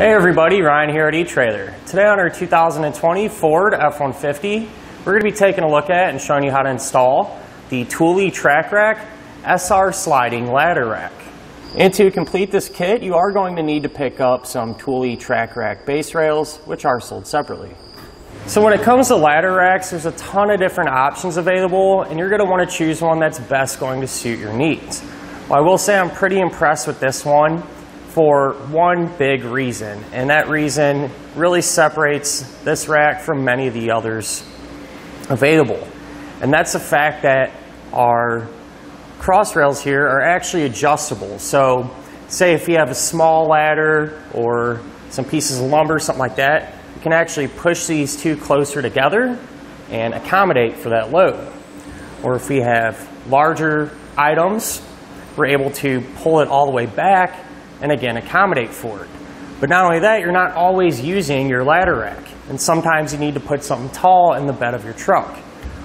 Hey everybody, Ryan here at eTrailer. Today on our 2020 Ford F-150, we're going to be taking a look at and showing you how to install the Thule TracRac SR Sliding Ladder Rack. And to complete this kit, you are going to need to pick up some Thule TracRac base rails, which are sold separately. So when it comes to ladder racks, there's a ton of different options available, and you're going to want to choose one that's best going to suit your needs. Well, I will say I'm pretty impressed with this one for one big reason, and that reason really separates this rack from many of the others available. And that's the fact that our cross rails here are actually adjustable. So say if you have a small ladder or some pieces of lumber, something like that, you can actually push these two closer together and accommodate for that load. Or if we have larger items, we're able to pull it all the way back and again accommodate for it. But not only that, you're not always using your ladder rack. And sometimes you need to put something tall in the bed of your truck.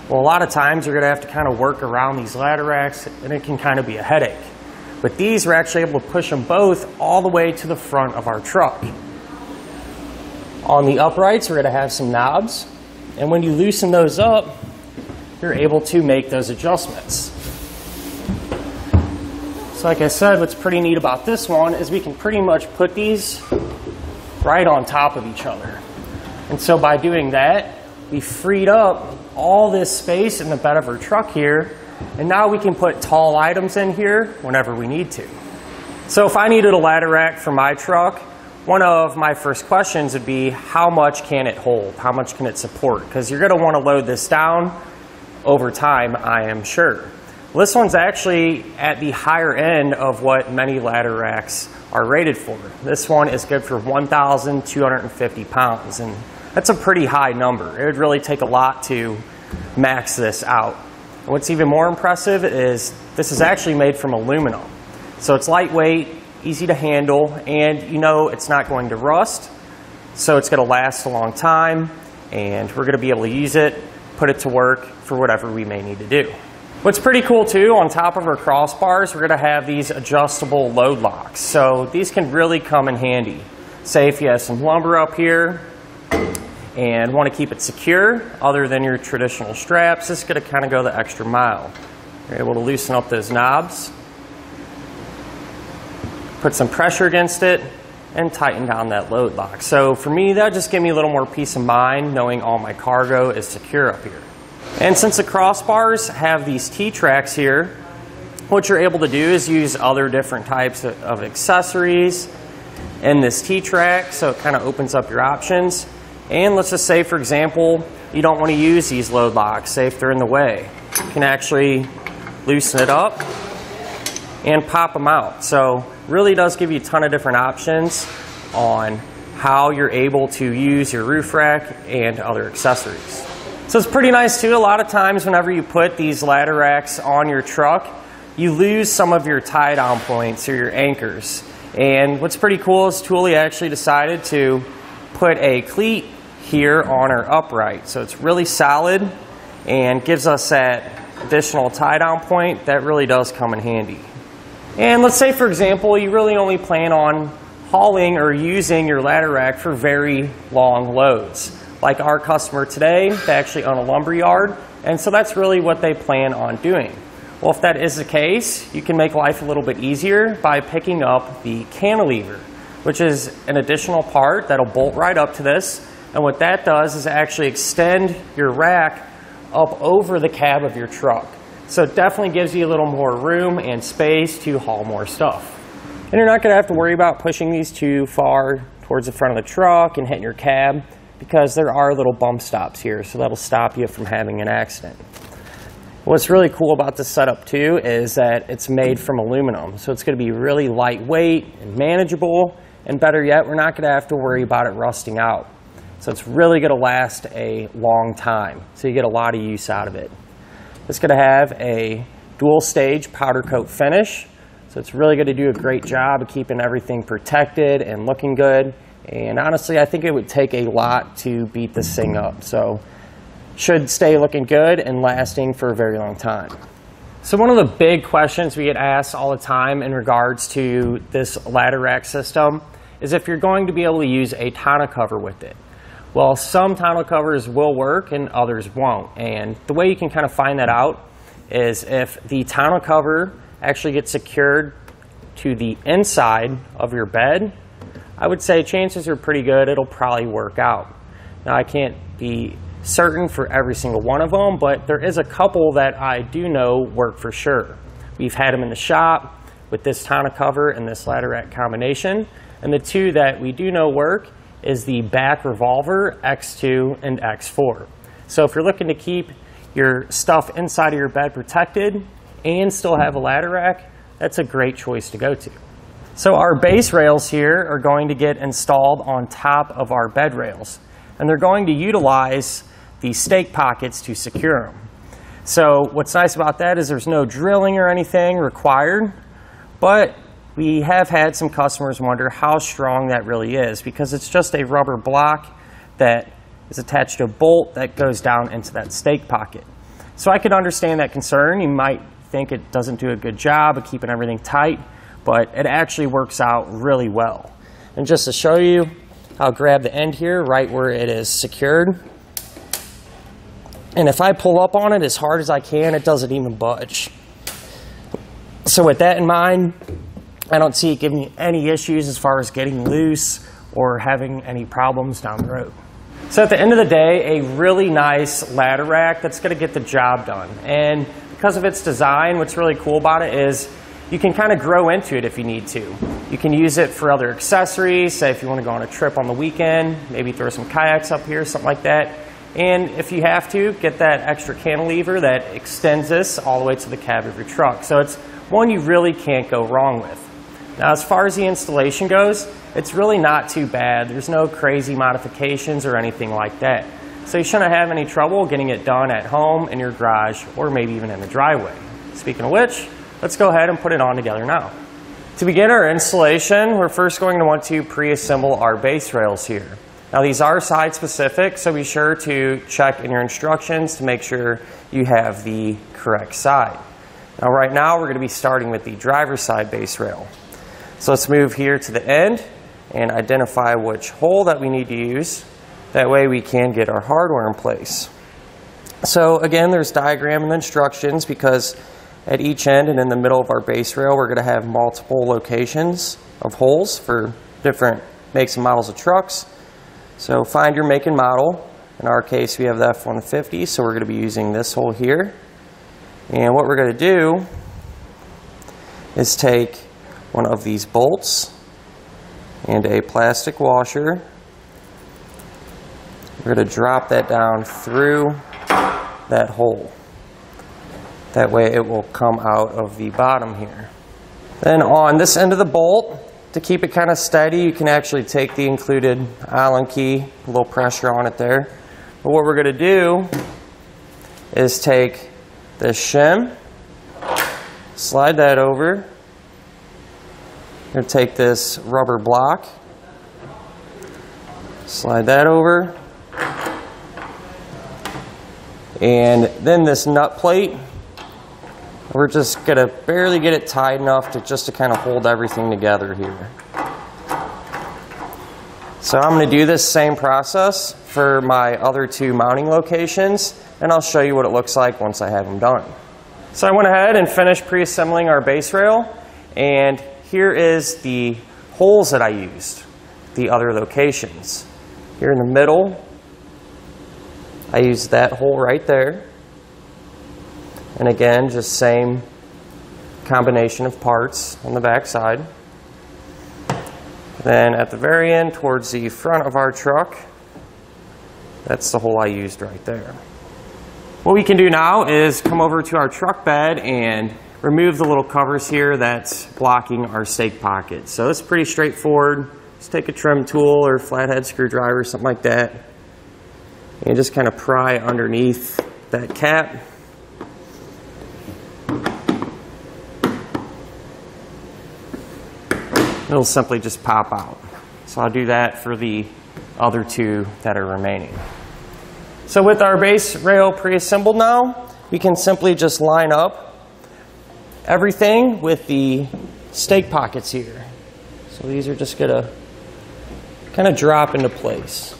Well, a lot of times you're going to have to kind of work around these ladder racks and it can kind of be a headache. But these, we're actually able to push them both all the way to the front of our truck. On the uprights, we're to have some knobs. And when you loosen those up, you're able to make those adjustments. So like I said, what's pretty neat about this one is we can pretty much put these right on top of each other. And so by doing that, we freed up all this space in the bed of our truck here, and now we can put tall items in here whenever we need to. So if I needed a ladder rack for my truck, one of my first questions would be how much can it hold? How much can it support? Because you're going to want to load this down over time, I am sure. This one's actually at the higher end of what many ladder racks are rated for. This one is good for 1,250 pounds, and that's a pretty high number. It would really take a lot to max this out. What's even more impressive is this is actually made from aluminum. So it's lightweight, easy to handle, and you know it's not going to rust, so it's going to last a long time, and we're going to be able to use it, put it to work for whatever we may need to do. What's pretty cool too, on top of our crossbars, we're gonna have these adjustable load locks. So these can really come in handy. Say if you have some lumber up here and wanna keep it secure, other than your traditional straps, this is gonna kinda go the extra mile. You're able to loosen up those knobs, put some pressure against it, and tighten down that load lock. So for me, that just gave me a little more peace of mind knowing all my cargo is secure up here. And since the crossbars have these T-tracks here, what you're able to do is use other different types of, accessories in this T-track, so it kind of opens up your options. And let's just say, for example, you don't want to use these load locks, say if they're in the way. You can actually loosen it up and pop them out. So really does give you a ton of different options on how you're able to use your roof rack and other accessories. So it's pretty nice too. A lot of times whenever you put these ladder racks on your truck, you lose some of your tie down points or your anchors. And what's pretty cool is Thule actually decided to put a cleat here on our upright. So it's really solid and gives us that additional tie down point that really does come in handy. And let's say for example, you really only plan on hauling or using your ladder rack for very long loads like our customer today, they actually own a lumber yard, and so that's really what they plan on doing. Well, if that is the case, you can make life a little bit easier by picking up the cantilever, which is an additional part that'll bolt right up to this. And what that does is actually extend your rack up over the cab of your truck. So it definitely gives you a little more room and space to haul more stuff. And you're not going to have to worry about pushing these too far towards the front of the truck and hitting your cab because there are little bump stops here, so that'll stop you from having an accident. What's really cool about this setup too is that it's made from aluminum, so it's going to be really lightweight and manageable, and better yet, we're not going to have to worry about it rusting out. So it's really going to last a long time, so you get a lot of use out of it. It's going to have a dual stage powder coat finish, so it's really going to do a great job of keeping everything protected and looking good. And honestly, I think it would take a lot to beat this thing up. So should stay looking good and lasting for a very long time. So one of the big questions we get asked all the time in regards to this ladder rack system is if you're going to be able to use a tonneau cover with it. Well, some tonneau covers will work and others won't. And the way you can kind of find that out is if the tonneau cover actually gets secured to the inside of your bed, I would say chances are pretty good it'll probably work out. Now, I can't be certain for every single one of them, but there is a couple that I do know work for sure. We've had them in the shop with this tonneau cover and this ladder rack combination. And the two that we do know work is the BAK Revolver X2 and X4. So if you're looking to keep your stuff inside of your bed protected and still have a ladder rack, that's a great choice to go to. So our base rails here are going to get installed on top of our bed rails. And they're going to utilize the stake pockets to secure them. So what's nice about that is there's no drilling or anything required, but we have had some customers wonder how strong that really is because it's just a rubber block that is attached to a bolt that goes down into that stake pocket. So I could understand that concern. You might think it doesn't do a good job of keeping everything tight, but it actually works out really well. And just to show you, I'll grab the end here right where it is secured. And if I pull up on it as hard as I can, it doesn't even budge. So with that in mind, I don't see it giving you any issues as far as getting loose or having any problems down the road. So at the end of the day, a really nice ladder rack that's going to get the job done. And because of its design, what's really cool about it is you can kind of grow into it if you need to. You can use it for other accessories, say if you want to go on a trip on the weekend, maybe throw some kayaks up here, something like that. And if you have to, get that extra cantilever that extends this all the way to the cab of your truck. So it's one you really can't go wrong with. Now, as far as the installation goes, it's really not too bad. There's no crazy modifications or anything like that. So you shouldn't have any trouble getting it done at home, in your garage, or maybe even in the driveway. Speaking of which, let's go ahead and put it on together now. To begin our installation, we're first going to want to pre-assemble our base rails here. Now these are side specific, so be sure to check in your instructions to make sure you have the correct side. Now right now we're going to be starting with the driver's side base rail. So let's move here to the end and identify which hole that we need to use. That way we can get our hardware in place. So again, there's diagram and instructions because at each end and in the middle of our base rail, we're going to have multiple locations of holes for different makes and models of trucks. So find your make and model. In our case, we have the F-150, so we're going to be using this hole here. And what we're going to do is take one of these bolts and a plastic washer. We're going to drop that down through that hole. That way it will come out of the bottom here. Then on this end of the bolt, to keep it kind of steady, you can actually take the included Allen key, a little pressure on it there. But what we're going to do is take this shim, slide that over. To take this rubber block, slide that over. And then this nut plate, we're just going to barely get it tight enough to just to kind of hold everything together here. So I'm going to do this same process for my other two mounting locations, and I'll show you what it looks like once I have them done. So I went ahead and finished pre-assembling our base rail, and here is the holes that I used, the other locations. Here in the middle, I used that hole right there. And again, just same combination of parts on the back side. Then at the very end, towards the front of our truck, that's the hole I used right there. What we can do now is come over to our truck bed and remove the little covers here that's blocking our stake pocket. So it's pretty straightforward. Just take a trim tool or flathead screwdriver, something like that, and just kind of pry underneath that cap. It'll simply just pop out. So I'll do that for the other two that are remaining. So with our base rail pre-assembled now, we can simply just line up everything with the stake pockets here. So these are just going to kind of drop into place.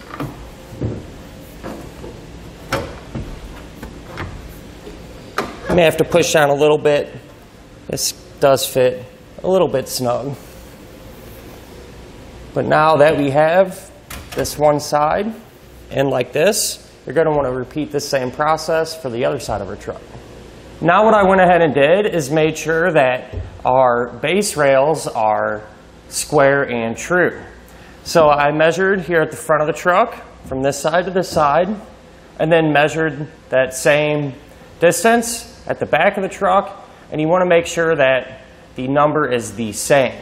You may have to push down a little bit. This does fit a little bit snug. But now that we have this one side in like this, you're going to want to repeat the same process for the other side of our truck. Now what I went ahead and did is made sure that our base rails are square and true. So I measured here at the front of the truck from this side to this side and then measured that same distance at the back of the truck and you want to make sure that the number is the same.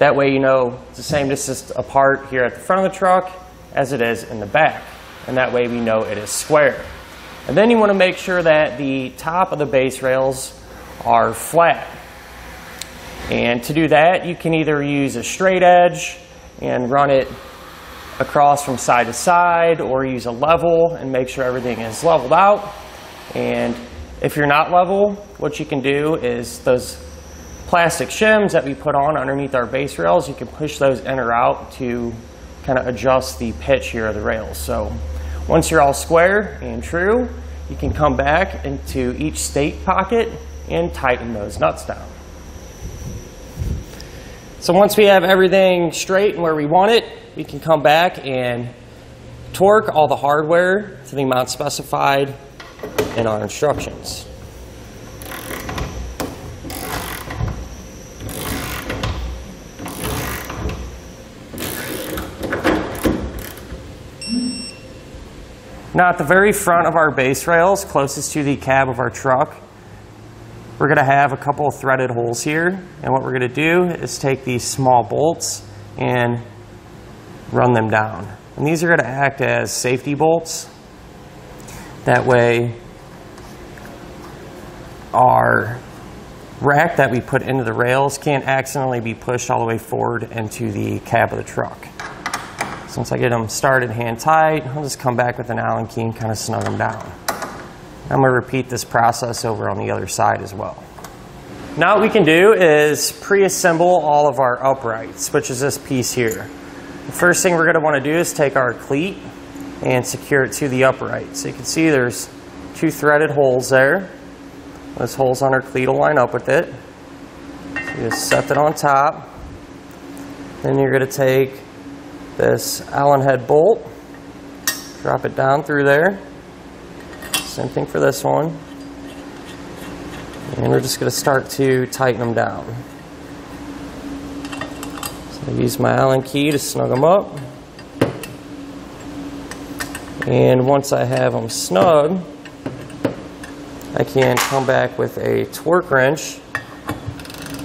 That way you know it's the same distance apart here at the front of the truck as it is in the back. And that way we know it is square. And then you want to make sure that the top of the base rails are flat. And to do that, you can either use a straight edge and run it across from side to side or use a level and make sure everything is leveled out. And if you're not level, what you can do is those plastic shims that we put on underneath our base rails, you can push those in or out to kind of adjust the pitch here of the rails. So once you're all square and true, you can come back into each stake pocket and tighten those nuts down. So once we have everything straight and where we want it, we can come back and torque all the hardware to the amount specified in our instructions. Now at the very front of our base rails, closest to the cab of our truck, we're going to have a couple of threaded holes here. And what we're going to do is take these small bolts and run them down. And these are going to act as safety bolts. That way our rack that we put into the rails can't accidentally be pushed all the way forward into the cab of the truck. Once I get them started hand tight, I'll just come back with an Allen key and kind of snug them down. I'm going to repeat this process over on the other side as well. Now what we can do is pre-assemble all of our uprights, which is this piece here. The first thing we're going to want to do is take our cleat and secure it to the upright. So you can see there's two threaded holes there. Those holes on our cleat will line up with it. So you just set that on top. Then you're going to take this Allen head bolt, drop it down through there. Same thing for this one. And we're just going to start to tighten them down. So I use my Allen key to snug them up. And once I have them snug, I can come back with a torque wrench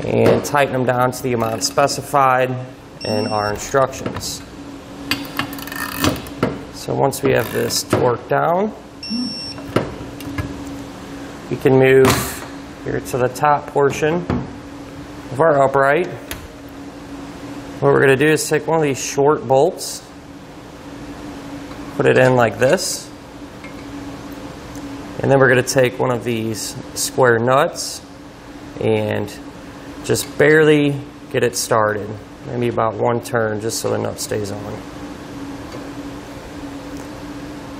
and tighten them down to the amount specified in our instructions. So once we have this torque down, we can move here to the top portion of our upright. What we're going to do is take one of these short bolts, put it in like this, and then we're going to take one of these square nuts and just barely get it started. Maybe about one turn just so the nut stays on.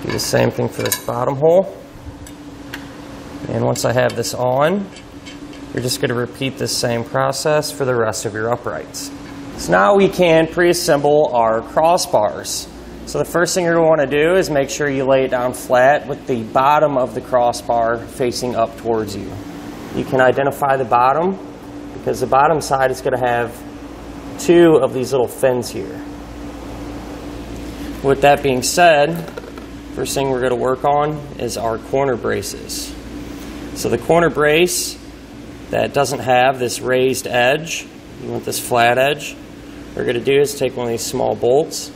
Do the same thing for this bottom hole. And once I have this on, you're just going to repeat the same process for the rest of your uprights. So now we can pre-assemble our crossbars. So the first thing you're going to want to do is make sure you lay it down flat with the bottom of the crossbar facing up towards you. You can identify the bottom because the bottom side is going to have two of these little fins here. With that being said, First thing we're going to work on is our corner braces. So the corner brace that doesn't have this raised edge, you want this flat edge, what we're going to do is take one of these small bolts,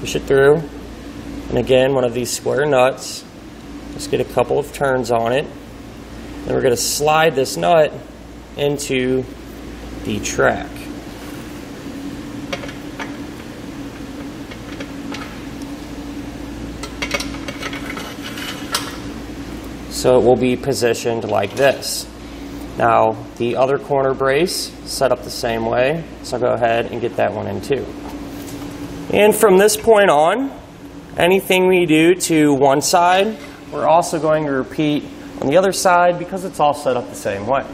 push it through, and again one of these square nuts, just get a couple of turns on it, and we're going to slide this nut into the track. So it will be positioned like this. Now, the other corner brace set up the same way, so I'll go ahead and get that one in too. And from this point on, anything we do to one side, we're also going to repeat on the other side because it's all set up the same way.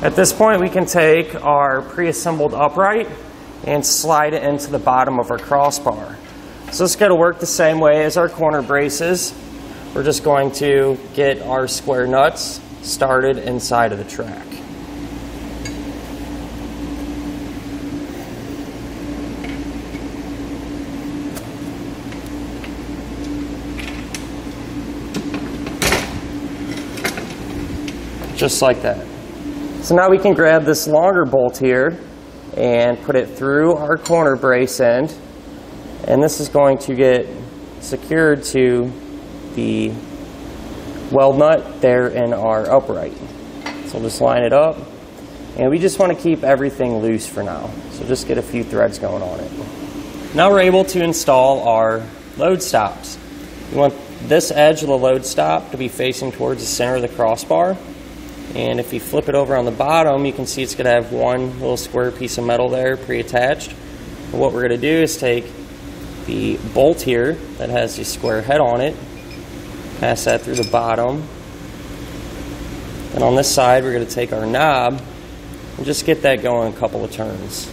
At this point, we can take our pre-assembled upright and slide it into the bottom of our crossbar. So it's going to work the same way as our corner braces. We're just going to get our square nuts started inside of the track. Just like that. So now we can grab this longer bolt here and put it through our corner brace end and this is going to get secured to the weld nut there in our upright. So we'll just line it up and we just want to keep everything loose for now. So just get a few threads going on it. Now we're able to install our load stops. We want this edge of the load stop to be facing towards the center of the crossbar and if you flip it over on the bottom, you can see it's going to have one little square piece of metal there pre-attached. What we're going to do is take the bolt here that has the square head on it, pass that through the bottom. And on this side, we're going to take our knob and just get that going a couple of turns.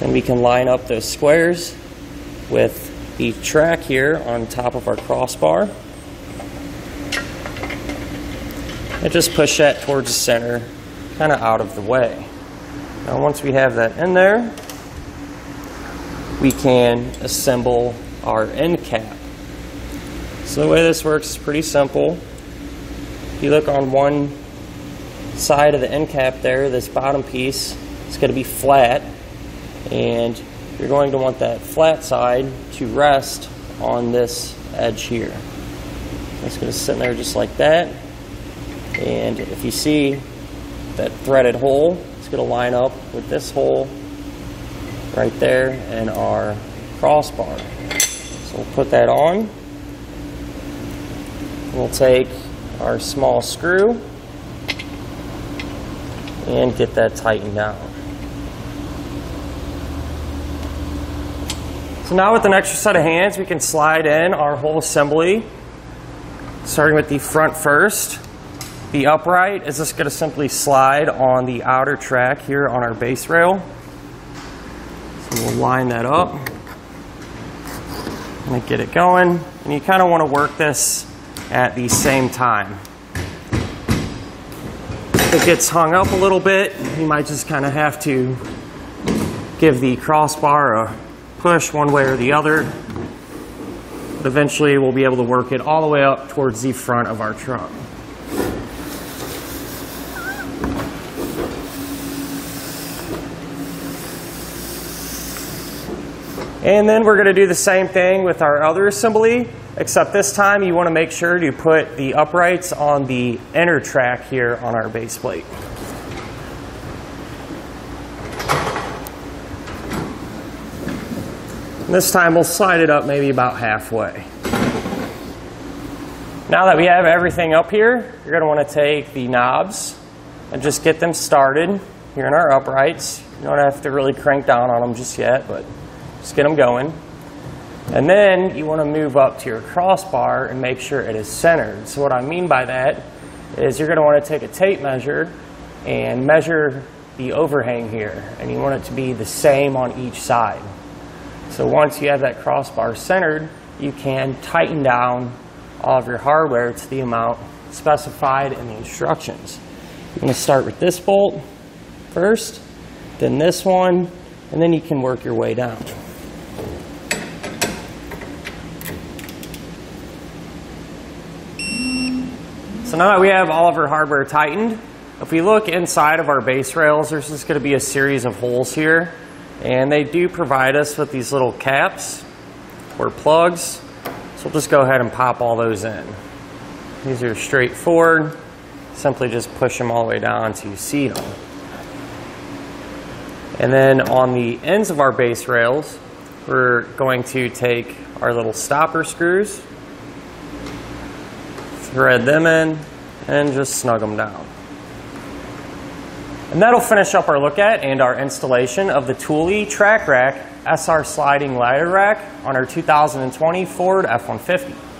Then we can line up those squares with the track here on top of our crossbar. and just push that towards the center, kind of out of the way. Now once we have that in there, we can assemble our end cap. So the way this works is pretty simple. If you look on one side of the end cap there, this bottom piece is going to be flat and you're going to want that flat side to rest on this edge here. It's going to sit in there just like that. And if you see that threaded hole, it's going to line up with this hole right there and our crossbar. So we'll put that on. We'll take our small screw and get that tightened down. So now with an extra set of hands, we can slide in our whole assembly, starting with the front first. The upright is just going to simply slide on the outer track here on our base rail. So we'll line that up and get it going. And you kind of want to work this at the same time. If it gets hung up a little bit, you might just kind of have to give the crossbar a push one way or the other. But eventually we'll be able to work it all the way up towards the front of our truck. And then we're going to do the same thing with our other assembly, except this time you want to make sure to put the uprights on the inner track here on our base plate. this time we'll slide it up maybe about halfway. Now that we have everything up here, you're going to want to take the knobs and just get them started here in our uprights. You don't have to really crank down on them just yet, but just get them going. And then you want to move up to your crossbar and make sure it is centered. So what I mean by that is you're going to want to take a tape measure and measure the overhang here. And you want it to be the same on each side. So once you have that crossbar centered, you can tighten down all of your hardware to the amount specified in the instructions. You're going to start with this bolt first, then this one, and then you can work your way down. So now that we have all of our hardware tightened, if we look inside of our base rails, there's just going to be a series of holes here. And they do provide us with these little caps or plugs. So we'll just go ahead and pop all those in. These are straightforward. Simply just push them all the way down until you see them. And then on the ends of our base rails, we're going to take our little stopper screws thread them in, and just snug them down. And that'll finish up our look at and our installation of the Thule TracRac SR sliding ladder rack on our 2020 Ford F-150.